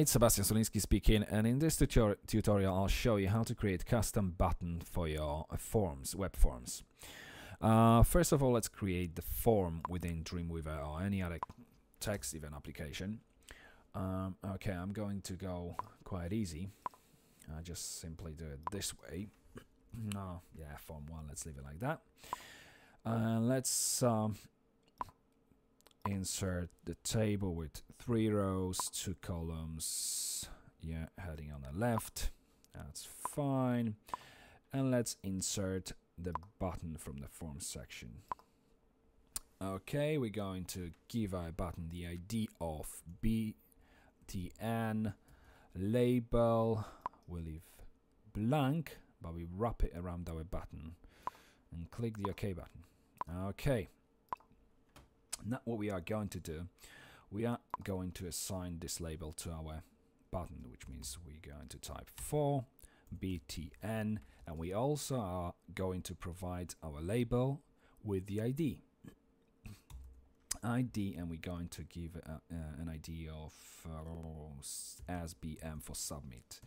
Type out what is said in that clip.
Hi, it's Sebastian Sulinski speaking, and in this tutor tutorial I'll show you how to create custom button for your forms, web forms. Uh, first of all, let's create the form within Dreamweaver or any other text event application. Um, okay, I'm going to go quite easy. I just simply do it this way. no, yeah, form one, let's leave it like that. Uh, let's um, insert the table with three rows, two columns, yeah, heading on the left, that's fine. And let's insert the button from the form section. Okay, we're going to give our button the ID of BTN label. We leave blank, but we wrap it around our button and click the OK button. Okay, now what we are going to do, we are going to assign this label to our button, which means we're going to type for btn, and we also are going to provide our label with the ID. ID, and we're going to give uh, uh, an ID of uh, SBM for submit.